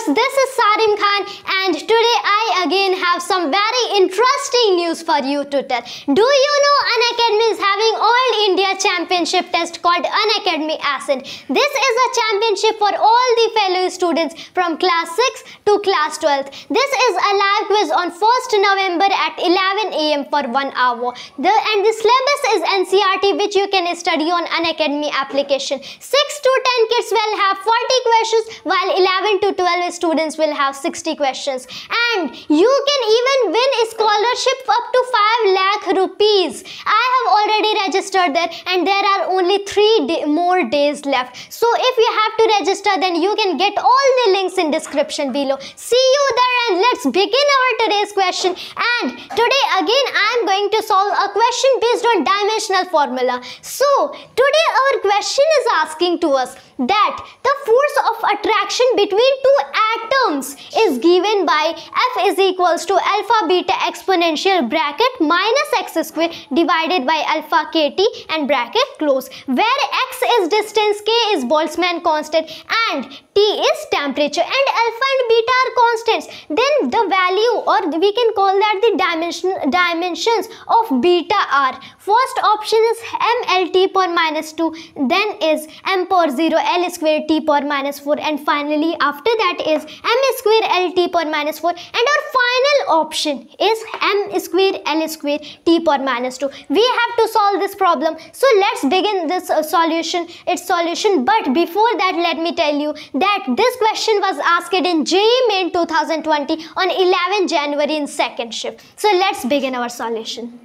viewers, this is Sarim Khan and today I again have some very interesting news for you to tell. Do you know Unacademy is having All India Championship test called Unacademy Ascent. This is a championship for all the fellow students from class 6 to class 12. This is a live quiz on 1st November at 11 am for 1 hour. The, and the syllabus is NCERT which you can study on Unacademy application. 6 to 10 kids will have 40 questions while 11 to 12 students will have 60 questions. And you can even win a scholarship up to 5 lakh rupees. I have already registered there and there are only 3 day, more days left. So if you have to register then you can get all the links in description below. See you there and let's begin our today's question. And today again I am going to solve a question based on dimensional formula. So today our question is asking to us that the force of attraction between two atoms is given by F is equals to alpha beta exponential bracket minus x square divided by alpha kt and bracket close where x is distance k is Boltzmann constant and t is temperature and alpha and beta are constants. Then the value or we can call that the dimension dimensions of beta are. First option is mlt per minus 2 then is m per 0 l square t per minus 4 and finally after that is m square l t per minus 4 and our final option is m square l square t per minus 2 we have to solve this problem. So let's begin this uh, solution its solution. But before that let me tell you that this question was asked in JEE Main 2020 on 11 January in second shift so let's begin our solution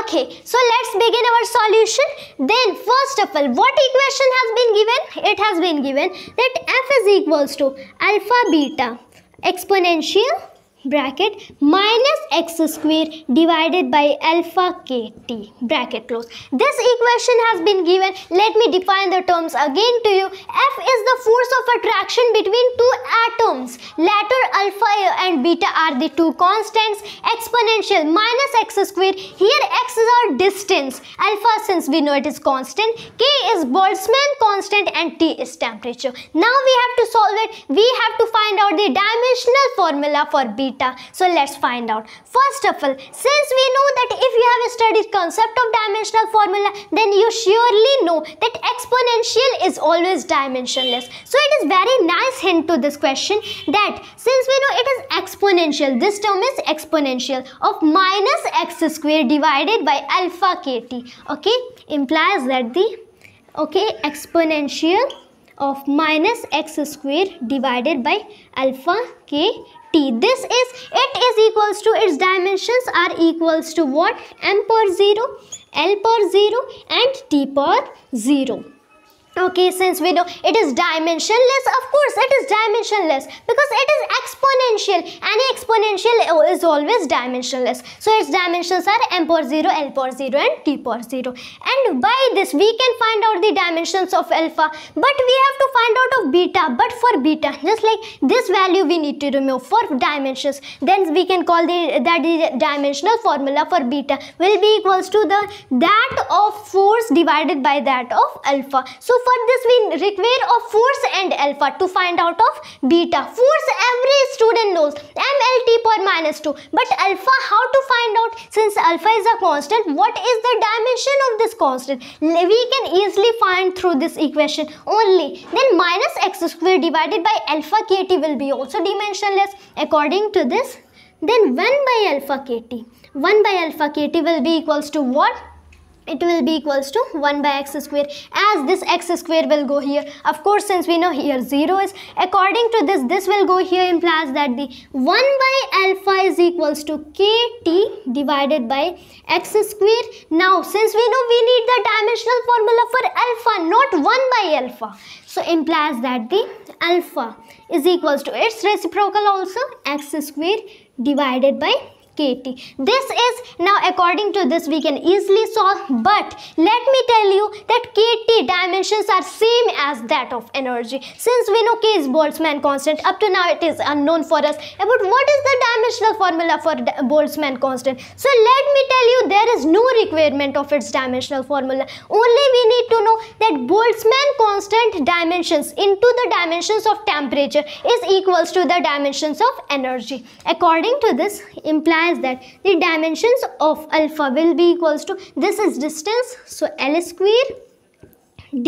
Okay, so let's begin our solution. Then first of all, what equation has been given? It has been given that f is equals to alpha beta exponential bracket minus x square divided by alpha kt bracket close. This equation has been given. Let me define the terms again to you. F is the force of attraction between two atoms. Latter alpha and beta are the two constants. Exponential minus x square. Here x is our distance. Alpha since we know it is constant k is boltzmann constant and t is temperature. Now we have to solve it. We have to find out the dimensional formula for beta So let's find out. First of all, since we know that if you have studied concept of dimensional formula, then you surely know that exponential is always dimensionless. So it is very nice hint to this question that since we know it is exponential, this term is exponential of minus x square divided by alpha kt. Okay, implies that the okay exponential of minus x square divided by alpha k t. This is, it is equals to, its dimensions are equals to what? m per 0, l per 0 and t per 0 okay since we know it is dimensionless of course it is dimensionless because it is exponential. Any exponential is always dimensionless. So its dimensions are m per 0 l per 0 and t per 0 and by this we can find out the dimensions of alpha but we have to find out of beta. But for beta just like this value we need to remove for dimensions. Then we can call the that the dimensional formula for beta will be equals to the that of force divided by that of alpha. So for this we require of force and alpha to find out of beta. Force every student knows. MLT per minus 2 but alpha how to find out? Since alpha is a constant what is the dimension of this constant? We can easily find through this equation only. Then minus x square divided by alpha kt will be also dimensionless according to this. Then 1 by alpha kt. 1 by alpha kt will be equals to what it will be equals to 1 by x square as this x square will go here. Of course since we know here 0 is according to this this will go here implies that the 1 by alpha is equals to kt divided by x square. Now since we know we need the dimensional formula for alpha not 1 by alpha. So implies that the alpha is equals to its reciprocal also x square divided by kt this is now according to this we can easily solve but let me tell you that kt dimensions are same as that of energy. Since we know k is boltzmann constant up to now it is unknown for us. About what is the dimensional formula for boltzmann constant? So let me tell you there is no requirement of its dimensional formula. Only we need to know that boltzmann constant dimensions into the dimensions of temperature is equals to the dimensions of energy. According to this implies that the dimensions of alpha will be equals to this is distance so L square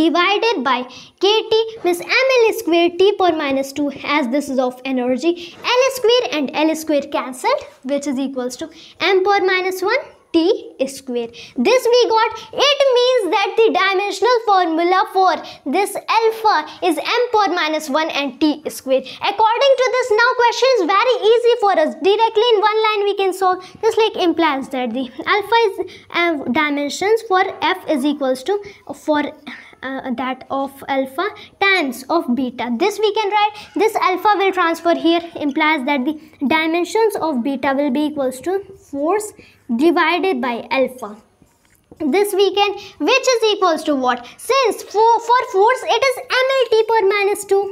divided by kt means ml square t power minus 2 as this is of energy L square and L square cancelled which is equals to m power minus 1 t square. This we got. It means that the dimensional formula for this alpha is m power minus 1 and t square. According to this now question is very easy for us. Directly in one line we can solve. This like implies that the alpha is uh, dimensions for f is equals to for uh, that of alpha times of beta this we can write this alpha will transfer here implies that the dimensions of beta will be equals to force divided by alpha this we can which is equals to what since for, for force it is mlt per minus 2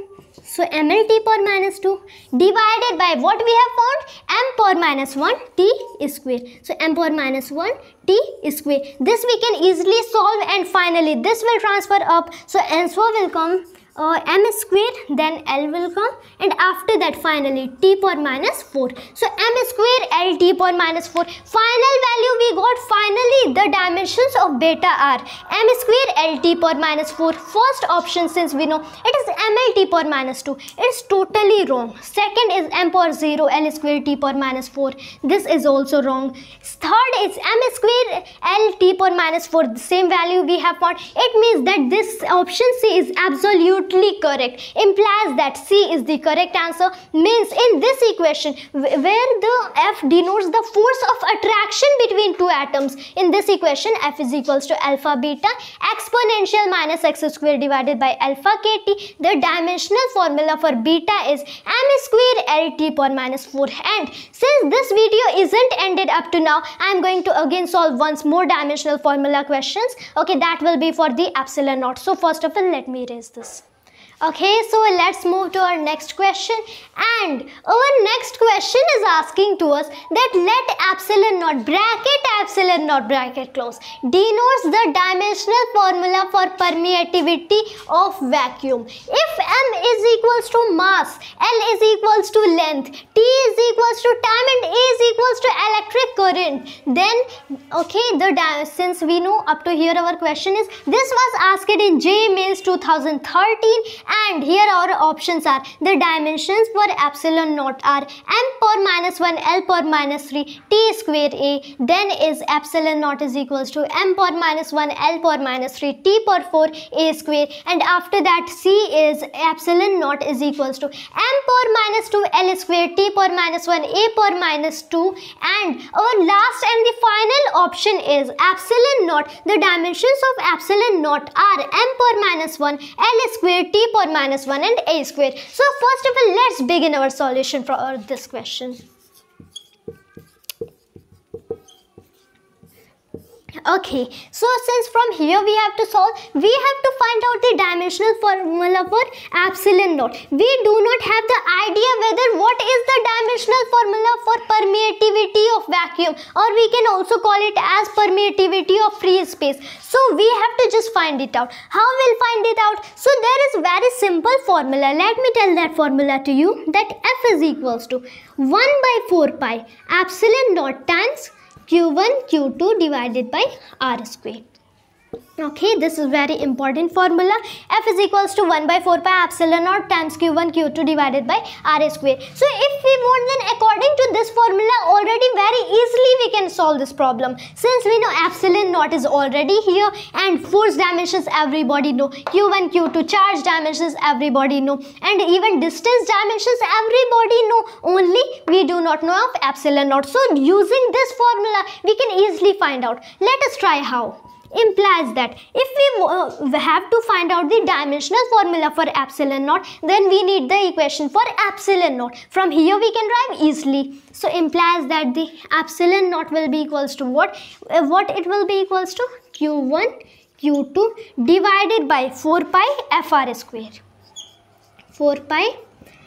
so mlt per minus 2 divided by what we have found m per minus 1 t square. So m per minus 1 t square. This we can easily solve and finally this will transfer up. So answer will come uh, m square then L will come and after that finally t power minus 4. So m square L t power minus 4. Final value we got finally the dimensions of beta are m square L t power minus 4. First option since we know it is m L t power minus 2. It's totally wrong. Second is m power 0 L square t power minus 4. This is also wrong. Third is m square L t power minus 4. The same value we have found. It means that this option C is absolute absolutely correct. Implies that C is the correct answer means in this equation where the F denotes the force of attraction between two atoms. In this equation F is equals to alpha beta exponential minus x square divided by alpha kt. The dimensional formula for beta is m square lt power minus 4 and since this video isn't ended up to now I am going to again solve once more dimensional formula questions. Okay that will be for the epsilon naught. So first of all let me erase this Okay, so let's move to our next question. And our next question is asking to us that let epsilon naught bracket epsilon naught bracket close denotes the dimensional formula for permittivity of vacuum. If m is equals to mass, L is equals to length, T is equals to time and A is equals to electric current, then okay, the since we know up to here our question is this was asked in JEE Mains 2013 and here our options are the dimensions for epsilon naught are m power minus 1 l power minus 3 t square a. Then is epsilon naught is equals to m power minus 1 l power minus 3 t power 4 a square. And after that c is epsilon naught is equals to m power minus 2 l square t power minus 1 a power minus 2 and our last and the final option is epsilon naught. The dimensions of epsilon naught are m power minus 1 l square t power minus 1 and a square. So first of all, let's begin our solution for this question. Okay, so since from here we have to solve, we have to find out the dimensional formula for epsilon naught. We do not have the idea whether what is the dimensional formula for permittivity of vacuum or we can also call it as permittivity of free space. So we have to just find it out. How we'll find it out? So there is very simple formula. Let me tell that formula to you that F is equals to 1 by 4 pi epsilon naught times q1 q2 divided by r square okay this is very important formula. F is equals to 1 by 4 pi epsilon naught times q1 q2 divided by r square. So if we want then according to this formula already very easily we can solve this problem. Since we know epsilon naught is already here and force dimensions everybody know q1 q2 charge dimensions everybody know and even distance dimensions everybody know only we do not know of epsilon naught. So using this formula we can easily find out. Let us try how implies that if we uh, have to find out the dimensional formula for epsilon naught then we need the equation for epsilon naught. From here we can derive easily. So implies that the epsilon naught will be equals to what? Uh, what it will be equals to? Q1 q2 divided by 4 pi fr square. 4 pi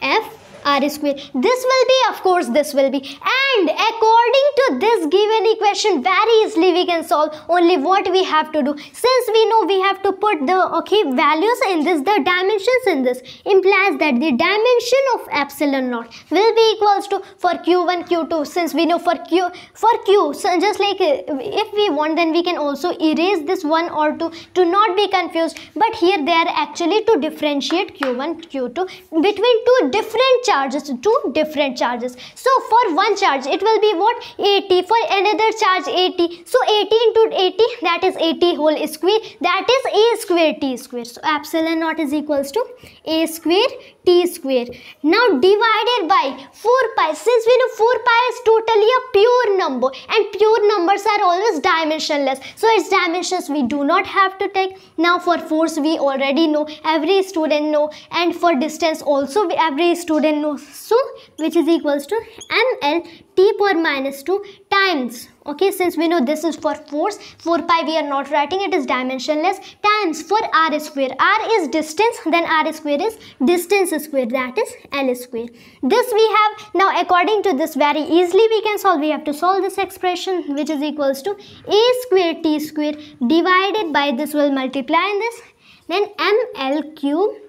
f r square. This will be of course this will be. And according to this given equation very easily we can solve only what we have to do. Since we know we have to put the okay values in this the dimensions in this implies that the dimension of epsilon naught will be equals to for q1 q2 since we know for q for q so just like uh, if we want then we can also erase this one or two to not be confused. But here they are actually to differentiate q1 q2 between two different charges two different charges. So for one charge it will be what? AT for another charge AT so AT into AT that is AT whole square. That is a square t square. So epsilon naught is equals to a square t square. Now divided by 4 pi since we know 4 pi is totally a pure number. And pure numbers are always dimensionless. So its dimensions we do not have to take. Now for force we already know. Every student know. And for distance also every student know so which is equals to ml t power minus 2 times. Okay since we know this is for force 4 pi we are not writing it is dimensionless. Times for r square. r is distance then r square is distance square. That is l square. This we have now according to this very easily we can solve. We have to solve this expression which is equals to a square t square divided by this will multiply in this. Then ml cube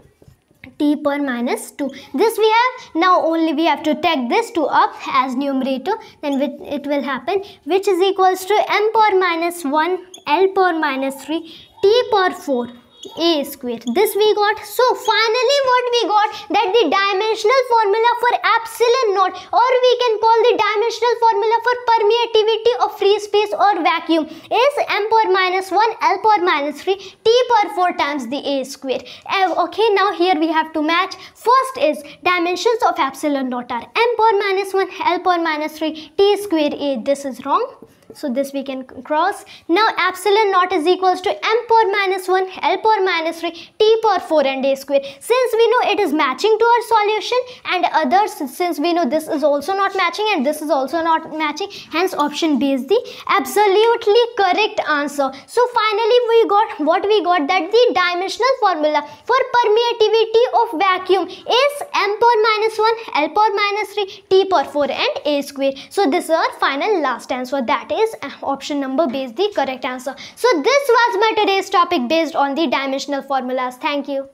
t power minus 2 this we have now only we have to take this 2 up as numerator. Then it will happen which is equals to m power minus 1 l power minus 3 t power 4 a square this we got. So finally what we got? That the dimensional formula for epsilon naught or we can call the dimensional formula for permittivity of free space or vacuum is m power minus 1 l power minus 3 t power 4 times the a square. Okay now here we have to match. First is dimensions of epsilon naught are m power minus 1 l power minus 3 t square a. This is wrong so this we can cross. Now epsilon naught is equals to m power minus 1, L power minus 3, t power 4 and a square. Since we know it is matching to our solution and others since we know this is also not matching and this is also not matching hence option B is the absolutely correct answer. So finally we got what we got that the dimensional formula for permittivity of vacuum is m power minus 1, L power minus 3, t power 4 and a square. So this is our final last answer that is is uh, option number B is the correct answer. So this was my today's topic based on the dimensional formulas. Thank you.